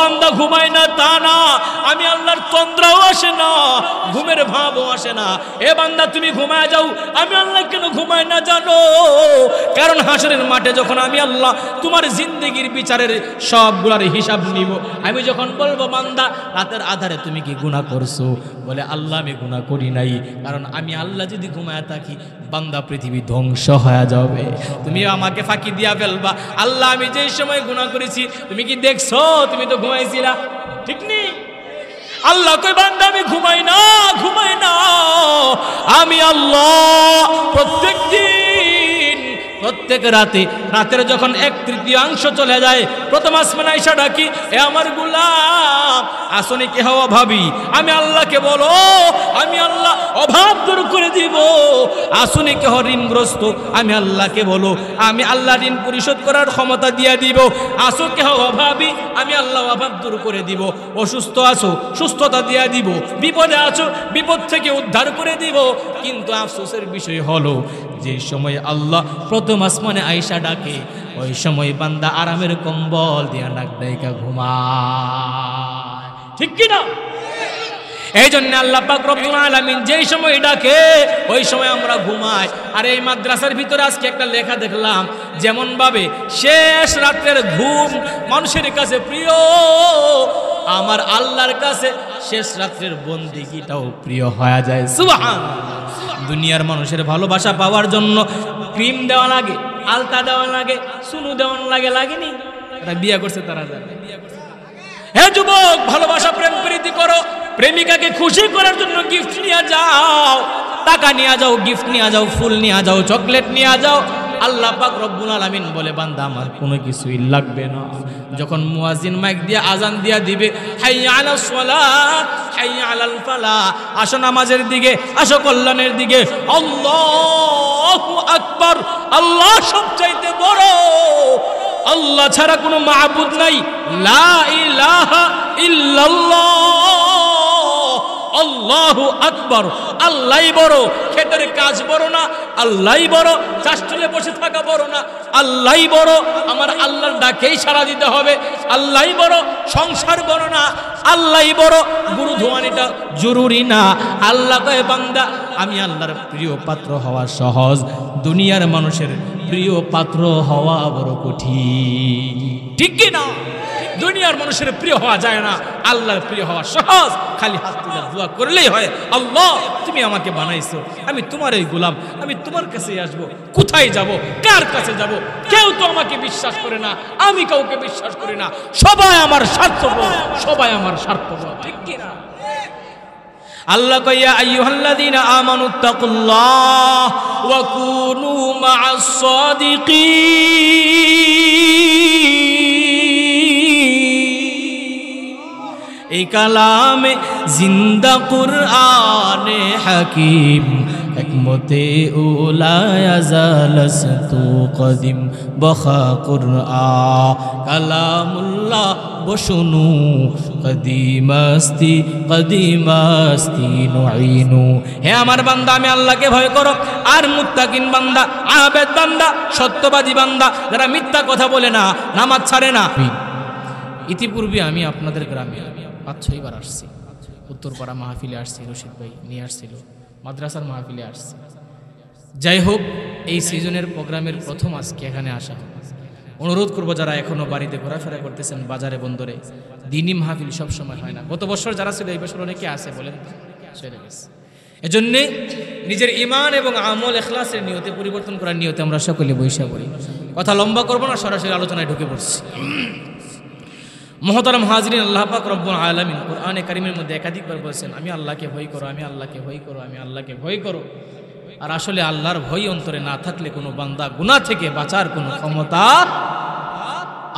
বান্দা ঘুমায় না, তা না। আমি আল্লাহর তন্দ্রাও আসে না, ঘুমের ভাবও আসে না। এ বান্দা, তুমি ঘুমায় যাও। আমি আল্লাহ কেন ঘুমায় না জানো? কারণ হাসরের মাঠে যখন আমি আল্লাহ তোমার জিন্দগির বিচারের সবগুলার হিসাব নিব, আমি যখন বলব, বান্দা, রাতের আধারে তুমি কি গুনাহ করছ? বলে, আল্লাহ, আমি গুনাহ করি নাই। কারণ আমি আল্লাহ যদি ঘুমায় থাকি, বান্দা পৃথিবী ধ্বংস হয়ে যাবে। তুমি আমাকে ফাঁকি দিয়া ফেলবা। আল্লাহ, আমি যেই সময় গুনাহ করেছি, তুমি কি দেখছ? তুমি তো ঘুমাইছিলা ঠিক নেই? আল্লাহ কই বান্দা, আমি ঘুমাই না ঘুমাই না। আমি আল্লাহ প্রত্যেক দিন প্রত্যেক রাতে, রাতের যখন এক তৃতীয়াংশ চলে যায়, প্রথম আসমান আইসা ডাকি, এ আমার গুলাম আসনে কে হওয়া ভাবি আমি আল্লাহকে বলো, আমি আল্লাহ অভাব দূর করে দিব। আসনে কে ঋণগ্রস্ত? আমি আল্লাহকে বলো, আমি আল্লাহ ঋণ পরিশোধ করার ক্ষমতা দিয়ে দিব। আসো কে হওয়া ভাবি আমি আল্লাহ অভাব দূর করে দিব। অসুস্থ আছো সুস্থতা দিয়ে দিব। বিপদে আছো বিপদ থেকে উদ্ধার করে দিব। কিন্তু আফসোসের বিষয় হলো, যে সময় আল্লাহ প্রথম আসমানে আইসা ডাকে, ওই সময় বান্দা আরামের কম্বল দিয়া ডাক ডাইকা ঘুমায়। ঠিক কি না এই জন্য আল্লাহ পাক রব্বুল আলামিন যেই সময় ডাকে, ওই সময় আমরা ঘুমাই। আর এই মাদ্রাসার ভিতরে আজকে একটা লেখা দেখলাম যেমন ভাবে শেষ রাত্রের ঘুম মানুষের কাছে প্রিয়। আমার আল্লাহর কাছে শেষ রাত্রের বন্দিগিটাও প্রিয় হয়ে যায়। সুবাহান দুনিয়ার মানুষের ভালোবাসা পাওয়ার জন্য ক্রিম দেওয়া লাগে, আলতা দেওয়া লাগে, সুনু দেওয়া লাগে, লাগেনি? তারা বিয়ে করছে, তারা জানে। হে যুবক, ভালোবাসা, প্রেম, প্রীতি করো। প্রেমিকাকে খুশি করার জন্য গিফট নিয়ে যাও। টাকা নিয়ে যাও গিফট নিয়ে যাও, ফুল নিয়ে যাও চকলেট নিয়ে যাও। আল্লাহ পাক রব্বুল আলামিন বলে, বান্দা, আমার কোনো কিছুই লাগবে না। যখন মুয়াজিন মাইক দিয়ে আজান দিয়া দিবে হাই আলাস সালাত হাইয়া আলাল ফালা, আসো নামাজের দিকে, আসো কল্যাণের দিকে, আল্লাহু আকবার, আল্লাহ সবচাইতে বড়, আল্লাহ ছাড়া কোনো মাহবুদ নাই, লা ইলাহা ইল্লাল্লাহ। আল্লাহু আকবার। আল্লাহই বড়, ক্ষেতের কাজ বড় না, আল্লাহই বড় চাষটুলে বসে থাকা বড় না, আল্লাহই বড়, আমার আল্লাহর ডাকেই সাড়া দিতে হবে, আল্লাহই বড়, সংসার বড় না, আল্লাহই বড় গুরু ধোয়ানিটা জরুরি না, আল্লাহ কয়ে, বান্দা, আমি আল্লাহর প্রিয় পাত্র হওয়া সহজ, দুনিয়ার মানুষের প্রিয় পাত্র হওয়া বড় কঠিন। ঠিক কি না? দুনিয়ার মানুষের প্রিয় হওয়া যায় না, আল্লাহর প্রিয় হওয়া সহজ। খালি হাত তুলে দোয়া করলেই হয়। আল্লাহ, তুমি আমাকে বানাইছো, আমি তোমার এই গোলাম, আমি তোমার কাছে আসব। কোথায় যাব? কার কাছে যাব? কেউ তো আমাকে বিশ্বাস করে না, আমি কাউকে বিশ্বাস করি না। সবাই আমার স্বার্থপর, সবাই আমার স্বার্থপর। ঠিক কি না? আল্লাহ কইয়া আইয়ুহাল্লাযীনা আমানুত্তাকুল্লাহ ওয়া কুনু মা'আস সাদিকিন এই কালামে জিন্দা কুরআনে হাকিম, একমতে উলায়া জালাসতু কদিম বখা কুরআ। কালামুল্লাহ বসুনু, কদিমাস্তি কদিমাস্তি নুইনু হে আমার বান্দা, আমি আল্লাহকে ভয় করো। আর মুত্তাকিন বান্দা, আবেদ বান্দা, সত্যবাদী বান্দা, যারা মিথ্যা কথা বলে না, নামাজ ছাড়ে না। ইতিপূর্বে আমি আপনাদের গ্রামে পাঁচ ছয়বার আসছি। উত্তরপাড়া মাহফিলে আসছি, রশিদ ভাই নিয়ে আসছিল, মাদ্রাসার মাহফিলে আসছি। যাই হোক, এই সিজনের প্রোগ্রামের প্রথম আজকে এখানে আসা। অনুরোধ করব যারা এখনও বাড়িতে ঘোরাফেরা করতেছেন বাজারে, বন্দরে, দিনই মাহফিল সব সময় হয় না। গত বছর যারা ছিল, এই বছর অনেকে আছে বলেন? চলে গেছে। এজন্যে নিজের ইমান এবং আমল, এখলাসের নিয়তে, পরিবর্তন করার নিয়তে আমরা সকলে বৈশা করি কথা লম্বা করব না, সরাসরি আলোচনায় ঢুকে পড়ছি। মহতারাম হাজরিন, আল্লাহ পাক রব্বুল আলামিন কোরআনে কারিমের মধ্যে একাধিকবার বলছেন, আমি আল্লাহকে ভয় করো, আমি আল্লাহকে ভয় করো, আমি আল্লাহকে ভয় করো। আর আসলে আল্লাহর ভয় অন্তরে না থাকলে কোনো বান্দা গুনাহ থেকে বাঁচার কোনো ক্ষমতা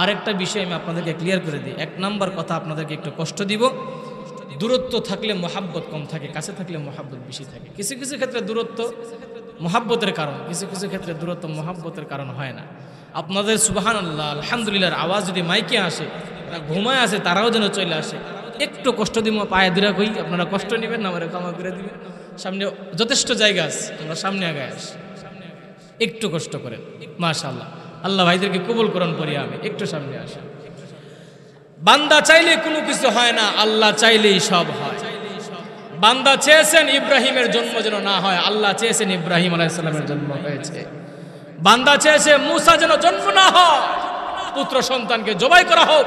আরেকটা বিষয় আমি আপনাদেরকে ক্লিয়ার করে দিই। এক নাম্বার কথা আপনাদেরকে একটু কষ্ট দিব। দূরত্ব থাকলে মহাব্বত কম থাকে, কাছে থাকলে মহাব্বত বেশি থাকে। কিছু কিছু ক্ষেত্রে দূরত্ব মহাব্বতের কারণ, কিছু কিছু ক্ষেত্রে দূরত্ব মহাব্বতের কারণ হয় না। আপনাদের সুবাহান আল্লাহ আলহামদুলিল্লাহর আওয়াজ যদি মাইকে আসে ঘুমায় আছে, তারাও যেন চলে আসে। একটু কষ্ট দিব পায়ে দূরা কই, আপনারা কষ্ট নেবেন না, আমার ক্ষমা করে দিবেন। সামনে যথেষ্ট জায়গা আছে আমরা সামনে আগে আসি। একটু কষ্ট করেন মাশাল্লাহ আল্লাহ ভাইদেরকে কবুল করণ করি আমি। একটু সামনে আসেন। বান্দা চাইলে কোনো কিছু হয় না, আল্লাহ চাইলেই সব হয়। বান্দা চেয়েছেন ইব্রাহিমের জন্ম যেন না হয়, আল্লাহ চেয়েছেন ইব্রাহিম আলাইসালামের জন্ম হয়েছে। বান্দা চেয়েছে মুসা যেন জন্ম না হয়, পুত্র সন্তানকে জবাই করা হোক।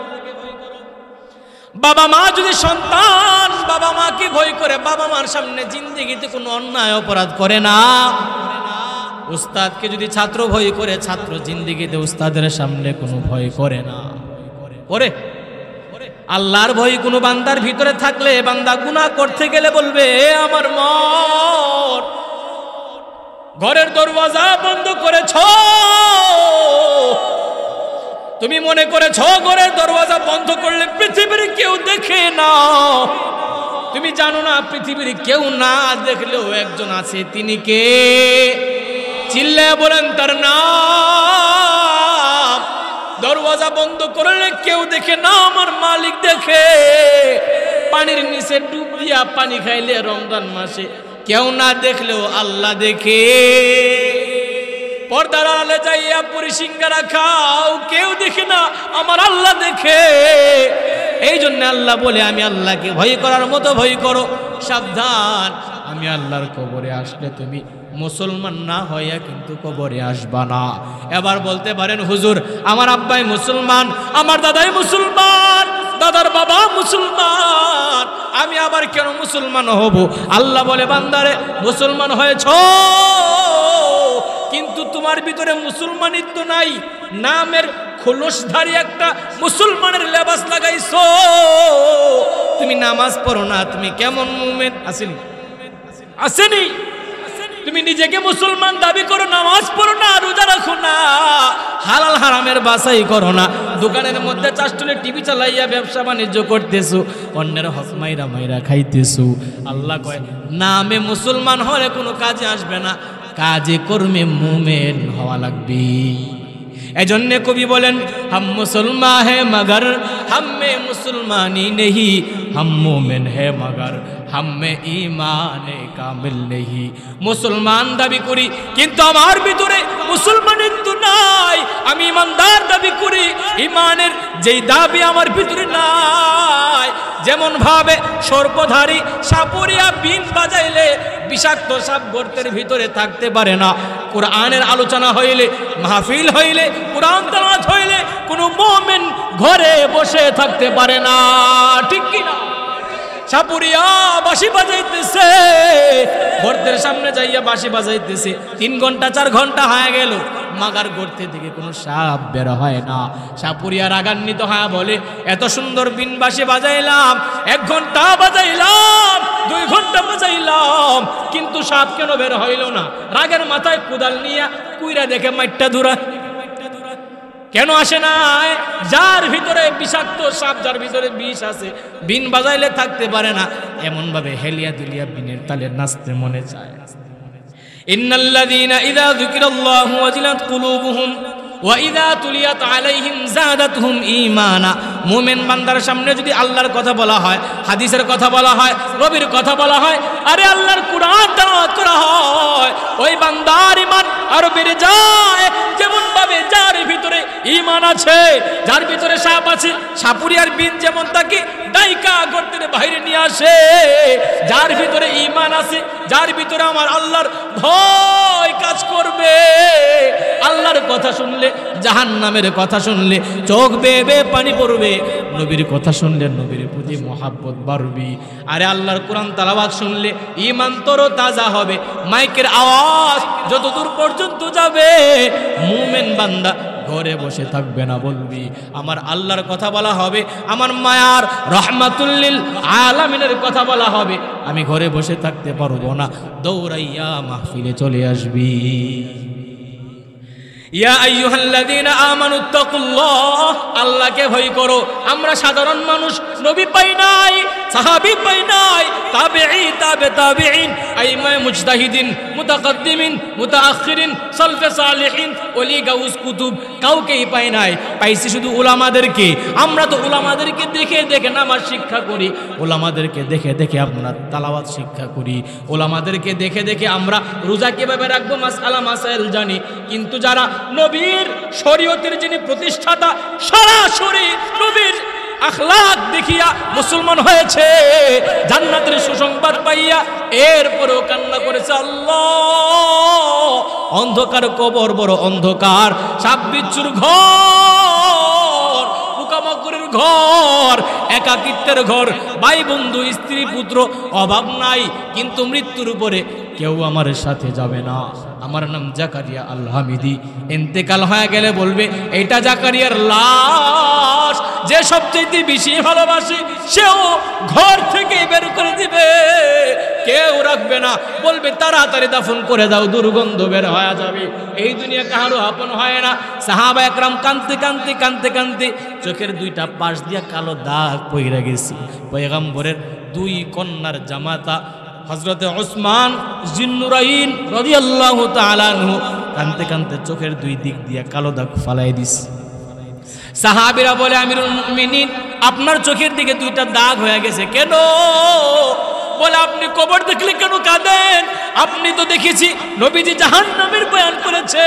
বাবা মা যদি সন্তান, বাবা মাকে ভয় করে? বাবা মার সামনে জিন্দিগিতে কোনো অন্যায় অপরাধ করে না। উস্তাদকে যদি ছাত্র ভয় করে, ছাত্র জিন্দিগিতে উস্তাদের সামনে কোনো ভয় করে না। করে? আল্লাহর ভয় কোনো বান্দার ভিতরে থাকলে বান্দা গুনাহ করতে গেলে বলবে, "এ আমার মন, ঘরের দরওয়াজা বন্ধ করেছ। তুমি মনে করেছ ঘরের দরওয়াজা বন্ধ করলে পৃথিবীর কেউ দেখে না? তুমি জানো না, পৃথিবীর কেউ না দেখলেও একজন আছে, তিনি কে? চিল্লায় বলেন, তার নাম। দরওয়াজা বন্ধ করলে কেউ দেখে না, আমার মালিক দেখে। পানির নিচে ডুব দিয়া পানি খাইলে রমজান মাসে কেউ না দেখলেও আল্লাহ দেখে। পর্দার আলে যাইয়া পরিসিঙ্গারা খাও, কেউ দেখে না, আমার আল্লাহ দেখে। এই জন্য আল্লাহ বলে, আমি আল্লাহকে ভয় করার মতো ভয় করো, সাবধান। আমি আল্লাহর কবরে আসলে তুমি মুসলমান না হইয়া কিন্তু কবরে আসবা না। এবার বলতে পারেন, হুজুর, আমার আব্বাই মুসলমান, আমার দাদাই মুসলমান, দাদার বাবা মুসলমান, আমি আবার কেন মুসলমান হব? আল্লাহ বলে, বান্দারে, মুসলমান হয়েছ, কিন্তু তোমার ভিতরে মুসলমানিত্ব নাই, নামের খোলসধারী একটা মুসলমানের লেবাস লাগাইছো। তুমি নামাজ পড়ো না, তুমি কেমন মুমেন্ট আসেনি? আসেনি? তুমি নিজেকে মুসলমান দাবি করো, নামাজ পড়ো না, রোজা রাখো না, হালাল হারামের বাসাই করো না। দোকানের মধ্যে চাষটুলে টিভি চালাইয়া ব্যবসা বাণিজ্য করতেছো, অন্যের হক মাইরা মাইরা খাইতেছো। আল্লাহ কয়, নামে মুসলমান হলে কোনো কাজে আসবে না কাজে কর্মে মুমেন হওয়া লাগবে। এজন্যে কবি বলেন, হাম মুসলমান হে মগর, হামে মুসলমানি নেহি, হাম মোমেন হে মগর, হামে ইমানে কামিল নেহি। মুসলমান দাবি করি, কিন্তু আমার ভিতরে মুসলমানের তো নাই, আমি ইমানদার দাবি করি, ইমানের যেই দাবি আমার ভিতরে নাই যেমন ভাবে সর্বধারী সাপুরিয়া বিন বাজাইলে বিষাক্ত সাপ গর্তের ভিতরে থাকতে পারে না। কোরআনের আলোচনা হইলে, মাহফিল হইলে, কোরআন তালাত হইলে কোনো মোমেন ঘরে বসে থাকতে পারে না। ঠিক কিনা? সাপুরিয়া গর্তের সামনে যাইয়া বাসি বাজাইতেছে। তিন ঘণ্টা, চার ঘণ্টা হয়ে গেল। মাগার গর্তে থেকে কোনো সাপ বের হয় না। সাপুরিয়া রাগান্বিত হ্যাঁ বলে, এত সুন্দর বিন বাসে বাজাইলাম, এক ঘণ্টা বাজাইলাম, দুই ঘণ্টা বাজাইলাম, কিন্তু সাপ কেন বের হইল না? রাগের মাথায় কুদাল নিয়ে কুইরা দেখে মাইটটা দূরা কেন আসে না যার ভিতরে বিষাক্ত সাপ, যার ভিতরে বিষ আছে, বিন বাজাইলে থাকতে পারে না। এমন ভাবে হেলিয়া দুলিয়া বিনের তালে নাচতে মনে চায়। ইন্নাল্লাযীনা বান্দার সামনে যদি আল্লাহর কথা বলা হয়, হাদিসের কথা বলা হয় নবীর কথা বলা হয়, আরে আল্লাহর কুরআন তেলাওয়াত করা হয়, ওই বান্দার ঈমান আরও বেড়ে যায় যেমন ভাবে যার ভিতরে ইমান আছে, যার ভিতরে সাপ আছে, সাপুরিয়ার বিন যেমন তাকে ডাইকা গর্তের বাইরে নিয়ে আসে, যার ভিতরে ঈমান আছে, যার ভিতরে আমার আল্লাহর ভয় কাজ করবে। আল্লাহর কথা শুনলে, জাহান্নামের কথা শুনলে, চোখ বেয়ে পানি পড়বে। নবীর কথা শুনলে নবীর প্রতি মহাব্বত বাড়বি। আরে আল্লাহর কোরআন তালাবাদ শুনলে ইমান তোরও তাজা হবে, মাইকের আওয়াজ যত দূর পর্যন্ত যাবে, মুমেন বান্দা ঘরে বসে থাকবে না বলবি। আমার আল্লাহর কথা বলা হবে, আমার মায়ার রহমাতুল্লিল আলামিনের কথা বলা হবে, আমি ঘরে বসে থাকতে পারব না, দৌড়াইয়া মাহফিলে চলে আসবি। আল্লাহকে ভয় আমরা সাধারণ মানুষ, নবী পাই নাই, সাহাবী পাই নাই তাবে আইমায়ে মুজতাহিদিন ওলি গাউস কুতুব, কাউকেই পাই নাই। পাইছি শুধু উলামাদেরকে। আমরা তো উলামাদেরকে দেখে দেখে নামাজ শিক্ষা করি। উলামাদেরকে দেখে দেখে আপনার তালাওয়াত শিক্ষা করি। ওলামাদেরকে দেখে দেখে আমরা রোজা কীভাবে রাখব মাসালা মাসাইল জানি। কিন্তু যারা নবীর শরীয়তের যিনি প্রতিষ্ঠাতা, সরাসরি নবীর আখলাক দেখিয়া মুসলমান হয়েছে। জান্নাতের সুসংবাদ পাইয়া এরপরেও কান্না করেছে আল্লাহ। অন্ধকার কবর বড় অন্ধকার। সাববিচ্ছুর ঘর পোকামাকড়ের ঘর, একাকিত্বের ঘর। ভাই বন্ধু, স্ত্রী, পুত্র, অভাব নাই, কিন্তু মৃত্যুর উপরে কেউ আমার সাথে যাবে না। আমার নাম জাকারিয়া আল হামিদি এন্তেকাল হয়ে গেলে বলবে এটা জাকারিয়ার লাশ। যে সবচেয়ে বেশি ভালোবাসে, সেও ঘর থেকে বের করে দিবে। কেউ রাখবে না। বলবে, তাড়াতাড়ি দাফন করে দাও, দুর্গন্ধ বের হয়ে যাবে। এই দুনিয়া কাহারও আপন হয় না। সাহাবা একরাম কান্তি কানতে কান্তি কানতে চোখের দুইটা পাশ দিয়া কালো দাগ পইরা গেছি। পয়গাম্বরের দুই কন্যার জামাতা হজরতে ওসমান জিন্নুরাইন রদি আল্লাহ তালু কানতে কানতে চোখের দুই দিক দিয়ে কালো দাগ ফালাই দিস সাহাবিরা বলে মুমিনিন, আপনার চোখের দিকে দুইটা দাগ হয়ে গেছে। কেন? বলে, আপনি কবর দেখলে কেন কাঁদেন? আপনি তো দেখেছি নবীজি জাহান্নামের বয়ান করেছে।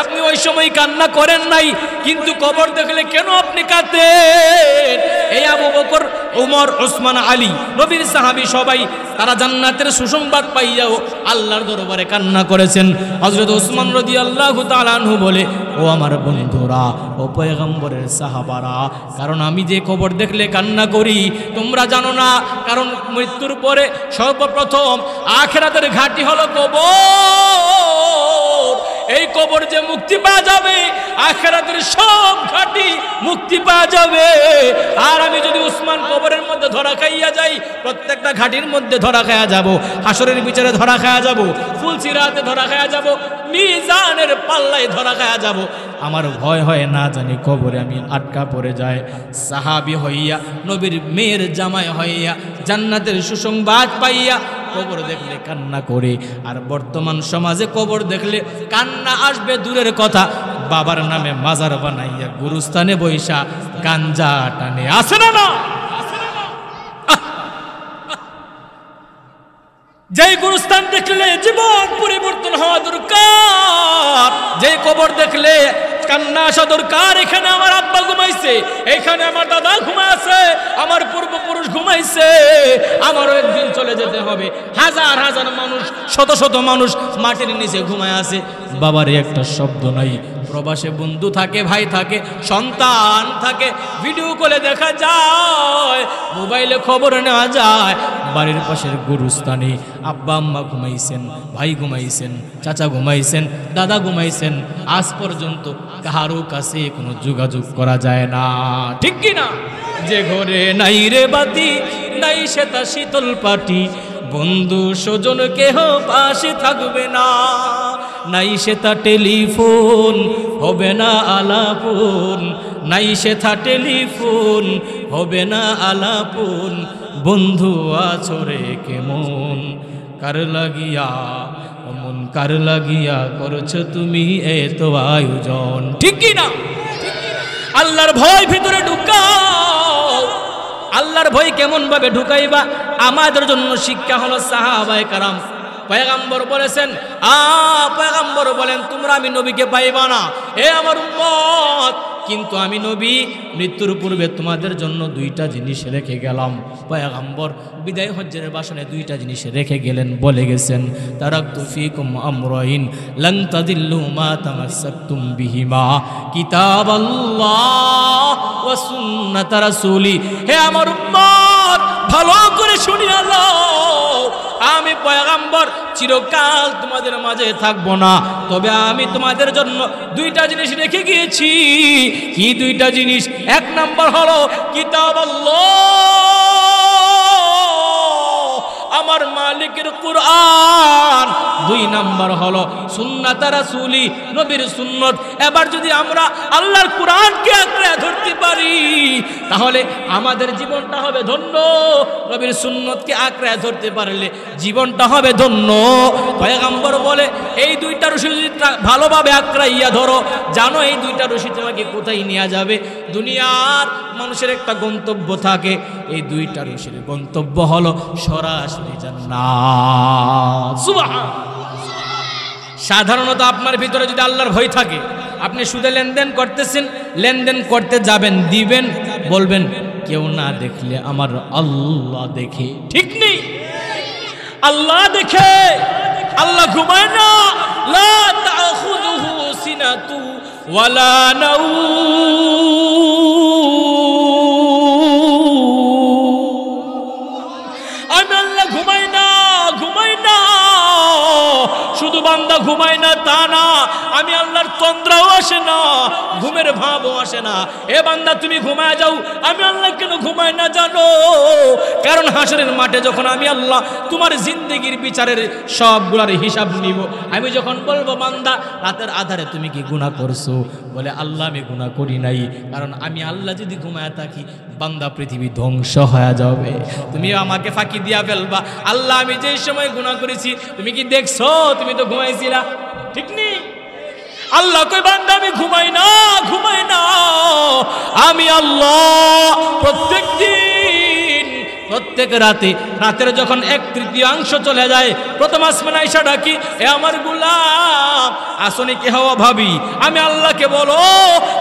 আপনি ওই সময় কান্না করেন নাই, কিন্তু কবর দেখলে কেন আপনি কাঁদেন? এই আবু বকর, উমর ওসমান আলী নবীর সাহাবী সবাই তারা জান্নাতের সুসংবাদ পাইয়াও আল্লাহর দরবারে কান্না করেছেন। হজরত ওসমান রদি আল্লাহ তালানহু বলে, ও আমার বন্ধুরা, ও পয়গম্বরের সাহাবারা, কারণ আমি যে কবর দেখলে কান্না করি, তোমরা জানো না, কারণ মৃত্যুর পরে সর্বপ্রথম আখেরাতের ঘাটি হলো কবর। এই কবর যে মুক্তি পাওয়া যাবে, আখেরাতের সব ঘাটি মুক্তি পাওয়া যাবে। আর আমি যদি উসমান কবরের মধ্যে ধরা খাইয়া যাই, প্রত্যেকটা ঘাটির মধ্যে ধরা খাইয়া যাব। হাসরের বিচারে ধরা খাইয়া যাব, ফুলসিরাতে ধরা খাইয়া যাব, মিজানের পাল্লায় ধরা খাইয়া যাব। আমার ভয় হয় না জানি কবরে আমি আটকা পড়ে যায় সাহাবি হইয়া, নবীর মেয়ের জামাই হইয়া, জান্নাতের সুসংবাদ পাইয়া কবর দেখলে কান্না করে। আর বর্তমান সমাজে কবর দেখলে কান্না আসবে দূরের কথা। বাবার নামে মাজার বানাইয়া গুরুস্থানে বৈশা গাঞ্জা টানে। আসে না না? যেই গুরুস্থান দেখলে জীবন পরিবর্তন হওয়া দরকার, যেই কবর দেখলে কান্না আসা দরকার, এখানে আমার আব্বা ঘুমাইছে, এখানে আমার দাদা ঘুমাইছে, আমার পূর্বপুরুষ ঘুমাইছে, আমারও একদিন চলে যেতে হবে। হাজার হাজার মানুষ, শত শত মানুষ মাটির নিচে ঘুমায় আছে। বাবারে একটা শব্দ নাই প্রবাসে বন্ধু থাকে, ভাই থাকে, সন্তান থাকে ভিডিও কলে দেখা যায় মোবাইলে খবর নেওয়া যায়, বাড়ির পাশের গুরুস্থানে আব্বা, আম্মা ঘুমাইছেন, ভাই ঘুমাইছেন, চাচা ঘুমাইছেন, দাদা ঘুমাইছেন, আজ পর্যন্ত কাহারও কাছে কোনো যোগাযোগ করা যায় না। ঠিক কি না? যে ঘরে নাই রে বাতি, নাই সে তা শীতল পাটি, বন্ধু স্বজন কেহ পাশে থাকবে না। নাই সে তা টেলিফোন, হবে না আলাপন। নাই সে থা টেলিফোন, হবে না আলাপন। বন্ধু আছরে কেমন? কার লাগিয়া, অমন কার লাগিয়া করছ তুমি এত আয়োজন? ঠিক না? আল্লাহর ভয় ভিতরে ঢুকাও। আল্লাহর ভয় কেমন ভাবে ঢুকাইবা? আমাদের জন্য শিক্ষা হলো সাহাবায়ে কারাম। পয়গাম্বর বলেছেন আ পয়গাম্বর বলেন তোমরা আমি নবীকে পাইবা না। এ আমার উম্মত কিন্তু আমি নবী, মৃত্যুর পূর্বে তোমাদের জন্য দুইটা জিনিস রেখে গেলাম। পয়গাম্বর বিদায় হজ্জের বাসনে দুইটা জিনিস রেখে গেলেন, বলে গেছেন, তারাক্তু ফিকুম আমরাইন লন তাদিল্লু মা তামাসসাকতুম বিহিমা। কিতাবাল্লাহ ওয়া সুন্নাত রাসূলি। হে আমার উম্মত, ভালো করে শুনিয়া লও আমি পয়গাম্বর, চিরকাল তোমাদের মাঝে থাকব না। তবে আমি তোমাদের জন্য দুইটা জিনিস রেখে গিয়েছি। কি দুইটা জিনিস এক নাম্বার হলো কিতাব আমার মালিকের কোরআন দুই নাম্বার হলো সুন্নাত রাসূলি, নবীর সুন্নত। এবার যদি আমরা আল্লাহর কোরআনকে আঁকড়ে ধরতে পারি, তাহলে আমাদের জীবনটা হবে ধন্য। নবীর সুন্নতকে আঁকড়ে ধরতে পারলে জীবনটা হবে ধন্য। পয়গাম্বর বলে, এই দুইটা রশি যদি ভালোভাবে আঁকড়াইয়া ধরো, জানো এই দুইটা রশি তোমাকে কোথায় নিয়ে যাবে? দুনিয়ার মানুষের একটা গন্তব্য থাকে, এই দুইটা রশির গন্তব্য হলো সরাসরি জান্নাত। সুবহান। সাধারণত আপনার ভিতরে যদি আল্লাহর ভয় থাকে, আপনি সুদে লেনদেন করতেছেন, লেনদেন করতে যাবেন, দিবেন, বলবেন, কেউ না দেখলে আমার আল্লাহ দেখে। ঠিক নেই আল্লাহ দেখে। আল্লাহ ঘুমায় না। লা তাখুযুহু সিনাতু ওয়ালা বান্দা ঘুমায় না তা না। আমি আল্লাহর তন্দ্রাও আসে না, ঘুমের ভাবও আসে না। এ বান্দা, তুমি ঘুমায় যাও। আমি আল্লাহ কেন ঘুমাই না জানো? কারণ হাসরের মাঠে যখন আমি আল্লাহ তোমার জিন্দগির বিচারের সবগুলার হিসাব নিব, আমি যখন বলব, বান্দা, রাতের আধারে তুমি কি গুনাহ করছ? বলে, আল্লাহ, আমি গুনাহ করি নাই। কারণ আমি আল্লাহ যদি ঘুমায় থাকি, বান্দা পৃথিবী ধ্বংস হয়ে যাবে। তুমি আমাকে ফাঁকি দিয়া ফেলবা। আল্লাহ, আমি যেই সময় গুণা করেছি, তুমি কি দেখছ? তুমি তো ঘুমাইছিলা। ঠিক নেই? আল্লাহ কই বান্দা আমি ঘুমাই না ঘুমাই না। আমি আল্লাহ প্রত্যেক দিন প্রত্যেক রাতে, রাতের যখন এক তৃতীয়াংশ চলে যায়, প্রথম আসমান আইসা ডাকি, এ আমার গুলাম, আসনে কে হওয়া ভাবি? আমি আল্লাহকে বলো,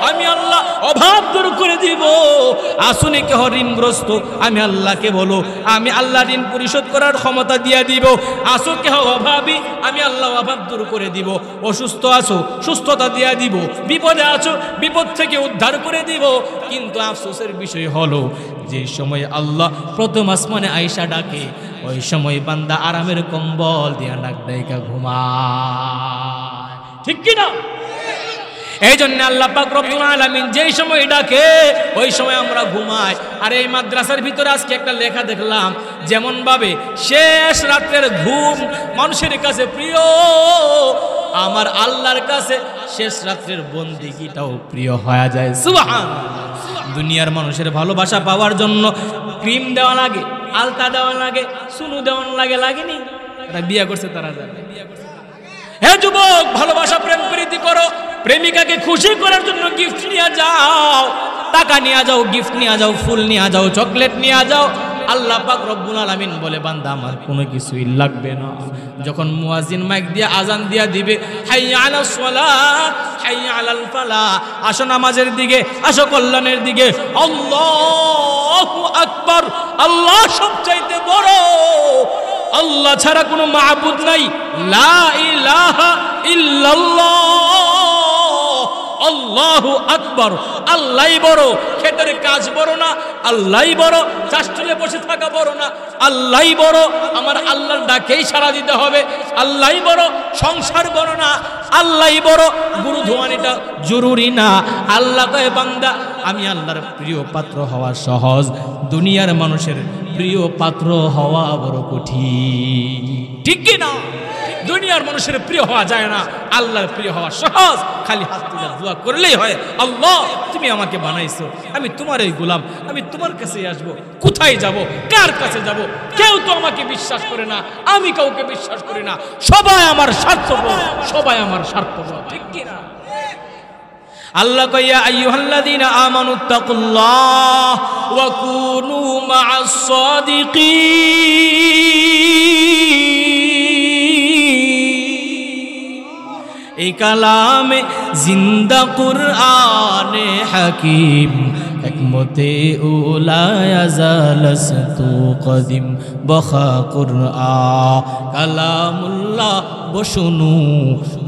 আমি আল্লাহ অভাব দূর করে দিব। আসনে কে হওয়া ঋণগ্রস্ত? আমি আল্লাহকে বলো, আমি আল্লাহ ঋণ পরিশোধ করার ক্ষমতা দিয়ে দিব। আসো কে হওয়া ভাবি? আমি আল্লাহ অভাব দূর করে দিব। অসুস্থ আছো সুস্থতা দিয়া দিব। বিপদে আছো বিপদ থেকে উদ্ধার করে দিব। কিন্তু আফসোসের বিষয় হলো, যে সময় আল্লাহ প্রথম আসমানে আইসা ডাকে, ওই সময় বান্দা আরামের কম্বল দিয়া নাক ডাইকা ঘুমায়। ঠিক কি না? এই জন্য আল্লাহ পাক রব্বুল আলামিন যেই সময় ডাকে, ওই সময় আমরা ঘুমাই। আর এই মাদ্রাসার ভিতরে আজকে একটা লেখা দেখলাম যেমন ভাবে শেষ রাত্রের ঘুম মানুষের কাছে প্রিয়। আমার আল্লাহর কাছে শেষ রাত্রের বন্দিগিটাও প্রিয় হয়ে যায়। সুবহান দুনিয়ার মানুষের ভালোবাসা পাওয়ার জন্য ক্রিম দেওয়া লাগে, আলতা দেওয়া লাগে, সুনু দেওয়া লাগে, লাগেনি? তারা বিয়ে করছে তারা জানে। হে যুবক, ভালোবাসা, প্রেম, প্রীতি করো। প্রেমিকাকে খুশি করার জন্য গিফট নিয়ে যাও। টাকা নিয়ে যাও গিফট নিয়ে যাও, ফুল নিয়ে যাও চকলেট নিয়ে যাও। আল্লাহ পাক রব্বুল আলামিন বলে, বান্দা, আমার কোনো কিছুই লাগবে না। যখন মুয়াজিন মাইক দিয়ে আজান দিয়া দিবে, হাইয়া আলাস হাইয়া আলাল ফালাহ আসো নামাজের দিকে, আসো কল্যাণের দিকে। আল্লাহু আকবার, আল্লাহ সবচাইতে বড়। আল্লাহ ছাড়া কোনো মাহবুদ নাই। লা ইলাহা ইল্লাল্লাহ। আল্লাহু আকবর। আল্লাহই বড় ক্ষেতের কাজ বড় না আল্লাহই বড় চাষটলে বসে থাকা বড় না। আল্লাহই বড়, আমার আল্লাহর ডাকেই সাড়া দিতে হবে। আল্লাহই বড়, সংসার বড় না। আল্লাহই বড় গুরু ধোয়ানিটা জরুরি না। আল্লাহ কয়ে, বান্দা, আমি আল্লাহর প্রিয় পাত্র হওয়া সহজ। দুনিয়ার মানুষের প্রিয় পাত্র হওয়া বড় কঠিন। ঠিক কি না? দুনিয়ার মানুষের প্রিয় হওয়া যায় না। আল্লাহর প্রিয় হওয়া সহজ। খালি হাত তুলে দোয়া করলেই হয়। আল্লাহ, তুমি আমাকে বানাইছো। আমি তোমার এই গোলাম। আমি তোমার কাছে আসব। কোথায় যাব? কার কাছে যাব? কেউ তো আমাকে বিশ্বাস করে না। আমি কাউকে বিশ্বাস করি না। সবাই আমার স্বার্থপর। সবাই আমার স্বার্থপর। ঠিক কি না? আল্লাহ কইয়া, আইয়ুহাল্লাযীনা আমানুত্তাকুল্লাহ ওয়া কুনু মা'আস সাদিকিন এই কালামে জিন্দা কুরআনে হাকিম একমতে উলায়াজালস্তু কদিম বখা কুরআ। কালামুল্লাহ বসুনু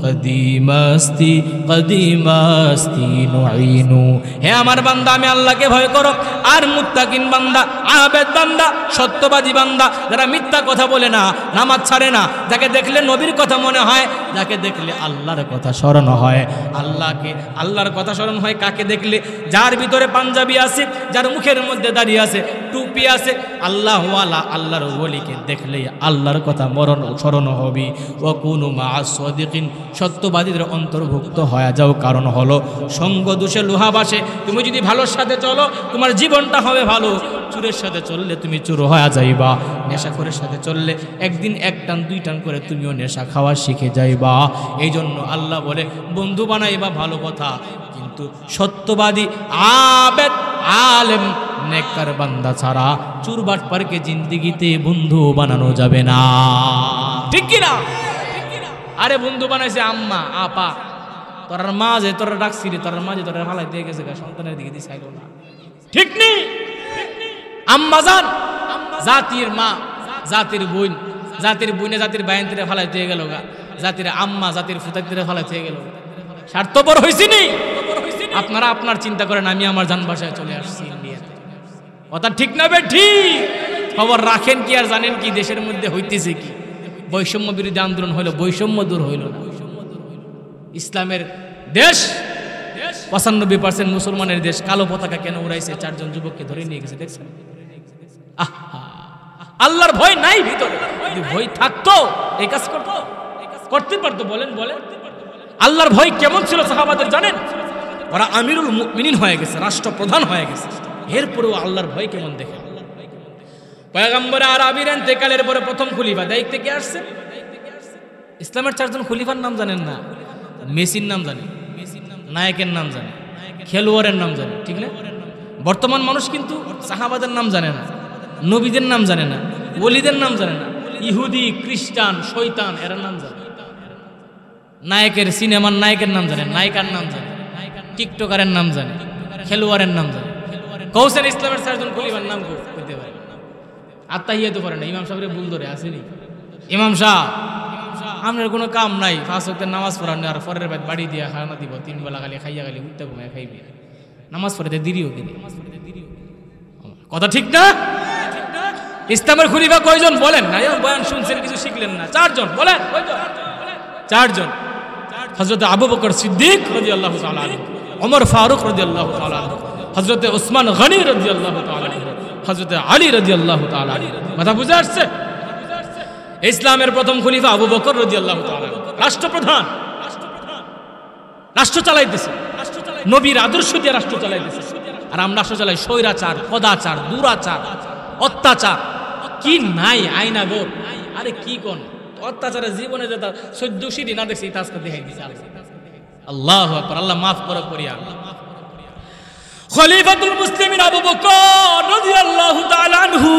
কদিমাস্তি কদিমাস্তি নুইনু হে আমার বান্দা, আমি আল্লাহকে ভয় করো। আর মুত্তাকিন বান্দা, আবেদ বান্দা, সত্যবাদী বান্দা, যারা মিথ্যা কথা বলে না, নামাজ ছাড়ে না, যাকে দেখলে নবীর কথা মনে হয়, যাকে দেখলে আল্লাহর কথা স্মরণ হয়। আল্লাহকে, আল্লাহর কথা স্মরণ হয় কাকে দেখলে? যার ভিতরে পাঞ্জাবি আছে, যার মুখের মধ্যে দাঁড়িয়ে আছে টুপি আছে, আল্লাহওয়ালা আল্লাহর বলিকে দেখলেই আল্লাহর কথা মরণ স্মরণ হবি। ও কোনো মা সত্যবাদীদের অন্তর্ভুক্ত হয়ে যাও। কারণ হলো, সঙ্গ দোষে লোহা বাসে তুমি যদি ভালোর সাথে চলো, তোমার জীবনটা হবে ভালো। চুরের সাথে চললে তুমি চুর হয়ে যাইবা। নেশাখোরের সাথে চললে একদিন এক টান, দুই টান করে তুমিও নেশা খাওয়া শিখে যাইবা। এই জন্য আল্লাহ বলে, বন্ধু বানাইবা ভালো কথা। কিন্তু সত্যবাদী আবেদ আলেম নেককার বান্দা ছাড়া চুরবাট পার্কে জিন্দিগিতে বন্ধু বানানো যাবে না। ঠিক কি না আরে বন্ধু বানাইছে আম্মা, আপা। তোর মা যে তোরা ডাকছি রে, তোরার মা যে তোরা ফালাই দিয়ে গেছে সন্তানের দিকে দিয়ে না। ঠিক নেই আম্মা জান, জাতির মা, জাতির বোন, জাতির বোনে জাতির বায়ন তীরে ফালাই দিয়ে গেল গা, জাতির আম্মা, জাতির ফুতার তীরে ফালাই দিয়ে গেল স্বার্থপর হয়েছি নি? আপনারা আপনার চিন্তা করেন, আমি আমার যান বাসায় চলে আসছি। কথা ঠিক না বে, ঠিক। খবর রাখেন কি আর জানেন কি, দেশের মধ্যে হইতেছে কি? বৈষম্য বিরোধী আন্দোলন হইল, বৈষম্য দূর হইল না। ইসলামের দেশ, পঁচানব্বই পার্সেন্ট মুসলমানের দেশ কালো পতাকা কেন উড়াইছে? চারজন যুবককে ধরে নিয়ে গেছে, দেখছেন? আল্লাহর ভয় নাই ভিতরে। ভয় থাকতো, এই কাজ করতো। করতে পারতো, বলেন বলেন। আল্লাহর ভয় কেমন ছিল, সাহাবাদের জানেন? ওরা আমিরুল মুমিনিন হয়ে গেছে, রাষ্ট্রপ্রধান হয়ে গেছে। এরপরেও আল্লাহর ভয় কেমন দেখে পয়গম্বর আর আবির এতেকালের পরে প্রথম খলিফা, দায়িত্বে কে আসছে? ইসলামের চারজন খলিফার নাম জানেন না? মেসির নাম জানে নায়কের নাম জানে খেলোয়াড়ের নাম জানে ঠিক না? বর্তমান মানুষ কিন্তু সাহাবাদের নাম জানে না, নবীদের নাম জানে না, ওলিদের নাম জানে না, ইহুদি, খ্রিস্টান শৈতান এর নাম জানে নায়কের, সিনেমার নায়কের নাম জানে, নায়িকার নাম জানে, টিকটকারের নাম জানে, খেলোয়াড়ের নাম জানে। কৌশল ইসলামের চারজন খলিফার নাম হইতে পারে। তো পারে না, ইমাম সাহেবের ভুল ধরে, আসেনি। ইমাম শাহ আপনার কোনো কাম নাই, পাঁচ ওয়াক্তের নামাজ পড়ানো আর পরের বাদ বাড়ি দিয়া খানা দিব, তিন বেলা খালি খাইয়া খালি উঠতে ঘুমায়, খাইবি নামাজ পড়াতে দেরিও কিনে? কথা ঠিক না? ইসলামের খুলিফা কয়জন? বলেন না, এরকম বয়ান শুনছেন, কিছু শিখলেন না। চারজন, বলেন? চারজন। হজরত আবু বকর সিদ্দিক রদি আল্লাহ ওমর ফারুক রদি আল্লাহ হজরত ওসমান গনি রদি আল্লাহ হজরত আলী রদি আল্লাহ কথা বুঝে আসছে? ইসলামের প্রথম খলিফা আবু বকর রদি আল্লাহ রাষ্ট্রপ্রধান। রাষ্ট্র চালাইতেছে। নবীর আদর্শ দিয়ে রাষ্ট্র চালাইতেছে। আর আমরা রাষ্ট্র চালাই স্বৈরাচার, পদাচার, দুরাচার, অত্যাচার। কি নাই আইনা গো। আরে কি কোন? অত্যাচারের জীবনে যেটা চোদ্দ সিঁড়ি না দেখছি তা আজকে দেখাই দিছে আল্লাহ। আল্লাহ মাফ করে করিয়া। খলিফাতুল মুসলিমিন আবু বকর রাদিয়াল্লাহু তাআলা আনহু,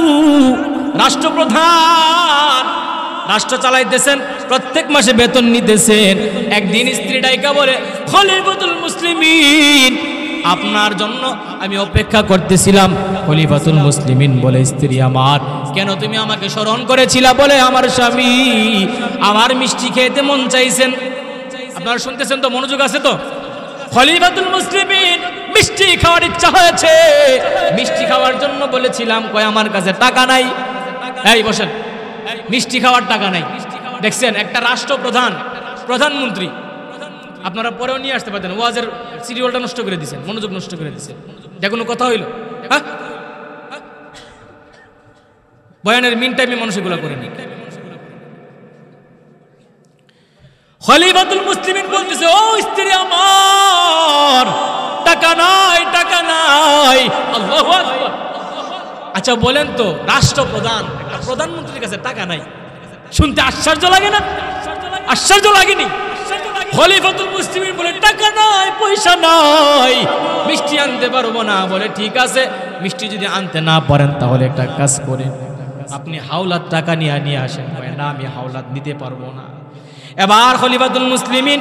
রাষ্ট্রপ্রধান। রাষ্ট্র চালাইতেছেন, প্রত্যেক মাসে বেতন নিতেছেন। একদিন স্ত্রী ডাইকা বলে, খলিফাতুল মুসলিমিন, আপনার জন্য আমি অপেক্ষা করতেছিলাম। খলিফাতুল মুসলিমিন বলে, স্ত্রী আমার, কেন তুমি আমাকে স্মরণ করেছিলা? বলে, আমার স্বামী, আমার মিষ্টি খেতে মন চাইছেন। আপনারা শুনতেছেন তো, মনোযোগ আছে তো? খলিফাতুল মুসলিমিন মিষ্টি খাওয়ার ইচ্ছা হয়েছে। মিষ্টি খাওয়ার জন্য বলেছিলাম, কয়, আমার কাছে টাকা নাই। এই, বসেন। মিষ্টি খাওয়ার টাকা নাই। দেখছেন, একটা রাষ্ট্রপ্রধান, প্রধানমন্ত্রী, আপনারা পরেও নিয়ে আসতে পারতেন, ওয়াজের সিরিয়ালটা নষ্ট করে দিয়েছেন, মনোযোগ নষ্ট করে দিয়েছেন। যা কোনো কথা হইল? হ্যাঁ? বয়ানের মিন টাইমে মানুষ এগুলো করে নি খলিফাতুল মুসলিমিন বলতেছে, ও স্ত্রী আমার টাকা নাই টাকা নাই। আল্লাহু আচ্ছা বলেন তো, রাষ্ট্রপ্রধান, একটা প্রধানমন্ত্রীর কাছে টাকা নাই। শুনতে আশ্চর্য লাগে না? আশ্চর্য লাগেনি? টাকা পয়সা নাই। মিষ্টি আনতে পারব না। বলে, ঠিক আছে, মিষ্টি যদি আনতে না পারেন তাহলে একটা কাজ আপনি টাকা নিয়ে নিয়ে আসেন। না, আমি পারব না। এবার খলিফাতুল মুসলিমিন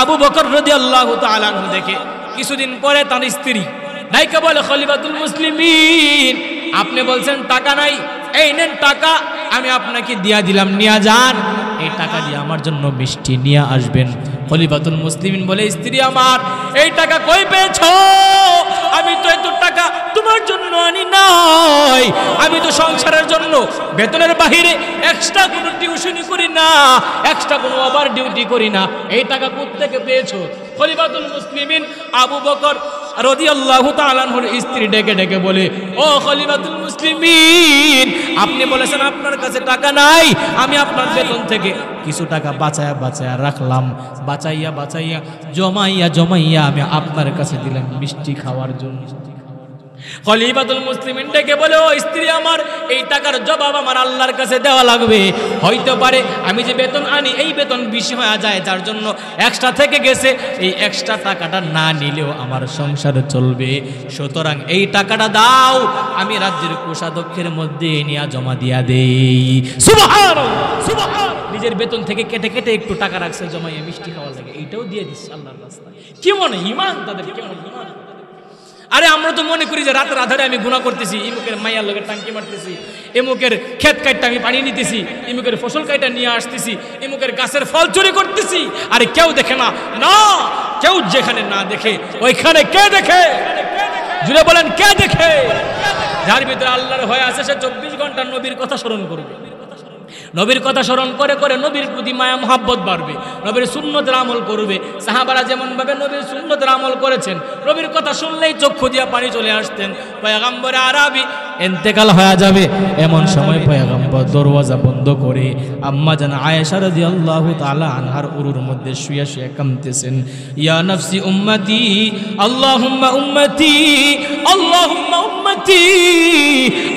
আবু বকর রদি আল্লাহ দেখে কিছুদিন পরে তার স্ত্রী। নাইকে বলে, খলিফাতুল মুসলিমিন, আপনি বলছেন টাকা নাই। এই নেন টাকা, আমি আপনাকে দিয়া দিলাম। নিয়া যান। এই টাকা দিয়ে আমার জন্য মিষ্টি নিয়ে আসবেন। খলিফাতুল মুসলিমিন বলে, স্ত্রী আমার, এই টাকা কই পেয়েছ? আমি তো এত টাকা তোমার জন্য আনি নাই। আমি তো সংসারের জন্য বেতনের বাহিরে এক্সট্রা কোনো টিউশনি করি না এক্সট্রা কোনো ওভার ডিউটি করি না। এই টাকা কোথেকে পেয়েছ? খলিফাতুল মুসলিমিন আবু বকর স্ত্রী ডেকে ডেকে বলে, ও আপনি বলেছেন আপনার কাছে টাকা নাই, আমি আপনার বেতন থেকে কিছু টাকা বাঁচায়া রাখলাম। বাঁচাইয়া, জমাইয়া জমাইয়া আমি আপনার কাছে দিলাম মিষ্টি খাওয়ার জন্য। খলিফাতুল মুসলিমিন ডেকে বলে ও স্ত্রী আমার, এই টাকার জবাব আমার আল্লাহর কাছে দেওয়া লাগবে। হইতে পারে আমি যে বেতন আনি, এই বেতন বেশি হয়ে যায়, যার জন্য এক্সট্রা থেকে গেছে। এই এক্সট্রা টাকাটা না নিলেও আমার সংসার চলবে। সুতরাং এই টাকাটা দাও, আমি রাজ্যের কোষাধ্যক্ষের মধ্যে নিয়ে জমা দিয়া দেই। নিজের বেতন থেকে কেটে কেটে একটু টাকা রাখছে, জমাইয়া মিষ্টি খাওয়া লাগে। এইটাও দিয়ে দিচ্ছে আল্লাহর রাস্তায়। কেমন ইমান? তাদের কেমন ইমান? আরে আমরা তো মনে করি যে রাতের আধারে আমি গুণা করতেছি, ইমুকের মাইয়ার লোকের টাঙ্কি মারতেছি এমুকের ক্ষেত কাইটটা আমি পানি নিতেছি, ইমুকের ফসল কাইটা নিয়ে আসতেছি, ইমুকের গাছের ফল চুরি করতেছি, আরে কেউ দেখে না না, কেউ যেখানে না দেখে, ওইখানে কে দেখে? জুড়ে বলেন, কে দেখে? যার ভিতরে আল্লাহর হয়ে আছে, সে চব্বিশ ঘণ্টা নবীর কথা স্মরণ করবে। নবীর কথা স্মরণ করে করে নবীর প্রতি মায়া, মহাব্বত বাড়বে। নবীর সুন্নতের আমল করবে। সাহাবারা যেমন ভাবে নবীর সুন্নতের আমল করেছেন, নবীর কথা শুনলেই চক্ষু দিয়া পানি চলে আসতেন। পয়াগাম্বরে আরাবি, এন্তেকাল হয়ে যাবে। এমন সময় পয়াগাম্বর দরওয়াজা বন্ধ করে আম্মা জান আয়েশা আল্লাহ তাআলা আনহার উরুর মধ্যে শুয়ে শুয়ে কামতেছেন ইয়া নফসি উম্মতি, আল্লাহুম্মা উম্মতি আল্লাহুম্মা উম্মতি,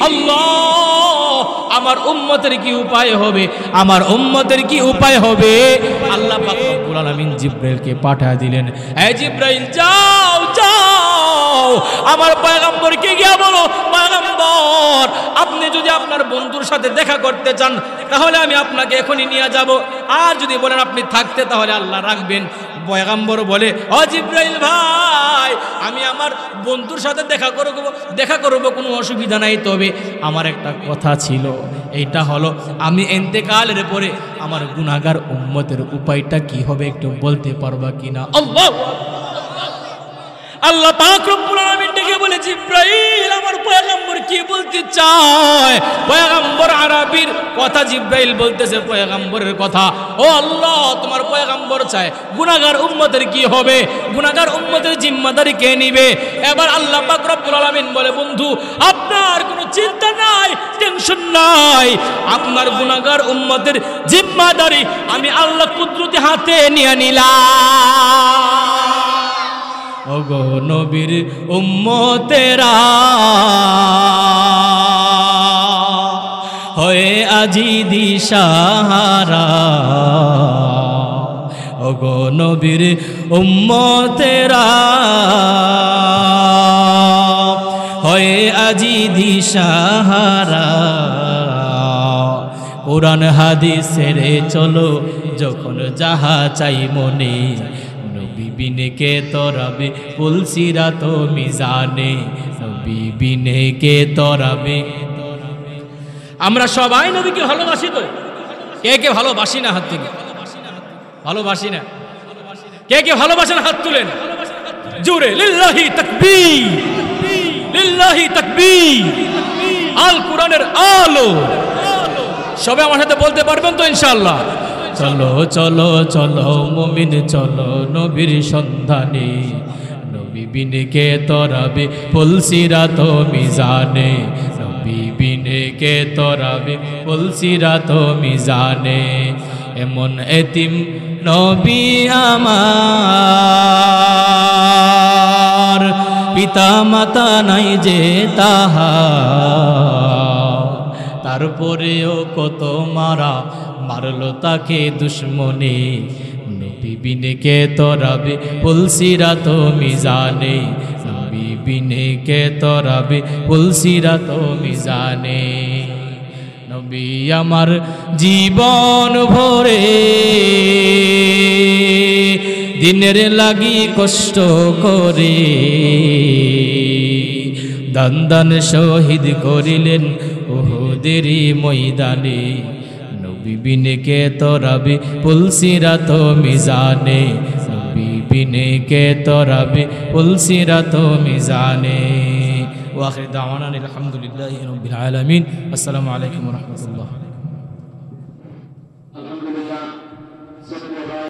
আল্লাহ, আমার উম্মতের কি উপায় হবে? আমার উম্মতের কি উপায় হবে? আল্লাহ পাক রব্বুল আলামিন জিব্রাইলকে পাঠিয়ে দিলেন। হ্যাঁ জিব্রাইল, যাও যাও। আমার পয়গম্বরকে গিয়া বলো, পয়গম্বর, আপনি যদি আপনার বন্ধুর সাথে দেখা করতে চান, তাহলে আমি আপনাকে এখনই নিয়ে যাব। আর যদি বলেন আপনি থাকতে, তাহলে আল্লাহ রাখবেন। পয়গাম্বর বলে অ জিব্রাইল ভাই, আমি আমার বন্ধুর সাথে দেখা করব, দেখা করব, কোনো অসুবিধা নাই। তবে আমার একটা কথা ছিল, এইটা হলো, আমি এন্তেকালের পরে আমার গুণাগার উম্মতের উপায়টা কি হবে একটু বলতে পারবা কিনা? আল্লাহ আল্লাহ পাক রব্বুল আলামিন ডেকে বলে, জিব্রাইল, আমার পয়গম্বর কি বলতে চায়? পয়গম্বর আরবির কথা জিব্রাইল বলতেছে, পয়গম্বরের কথা। ও আল্লাহ, তোমার পয়গম্বর চায়, গুনাহগার উম্মতের কি হবে? গুনাহগার উম্মতের জিম্মাদারি কে নিবে? এবার আল্লাহ পাক আলামিন বলে, বন্ধু, আপনার কোনো চিন্তা নাই, টেনশন নাই। আপনার গুনাহগার উম্মতের জিম্মাদারি আমি আল্লাহ কুদরতি হাতে নিয়ে নিলাম। ওগো নবীর উম্মতেরা, হয়ে আজি দিশাহারা। ওগো নবীর উম্মতেরা, হয়ে আজি দিশাহারা। কোরআন হাদিসের, চলো যখন যাহা চাই মনে নবী কে তরাবে পুলসিরা তো মিজানে। নবী বিনে কে আমরা সবাই নবীকে ভালোবাসি তো। কে কে ভালোবাসি না হাত থেকে ভালোবাসি না। কে কে ভালোবাসেন হাত তুলেন? জোরে, লিল্লাহি তাকবীর। লিল্লাহি তাকবীর। আল কোরআনের আলো। সবে আমার সাথে বলতে পারবেন তো ইনশাআল্লাহ? চলো চলো চলো, মুমিন, চলো, নবীর সন্ধানে। নবী বিনে কে তরাবে? পুলসিরা তো মিজানে। নবী বিনে কে তরাবে? পুলসিরা তো মিজানে। এমন এতিম নবী আমার পিতা মাতা নাই যে তাহা। তারপরেও কত মারা মারলো তাকে দুশ্মনে। নবী বিনে কে তরাবে পুলসিরা তো মিজানে। নবী বিনে কে তরাবে পুলসিরা তো মিজানে। নবী আমার জীবন ভরে। দিনের লাগি কষ্ট করে। দান দান শহীদ করিলেন ওহদেরই ময়দানে। নবী বিনে কে তরাবে তো মিজানে। বিবিনে বিনে কে তরাবে পুলসিরা তো মিজানে। ওয়াখির দাওয়ানা আলহামদুলিল্লাহি রাব্বিল আলামিন। আসসালামু আলাইকুম ওয়া রাহমাতুল্লাহ।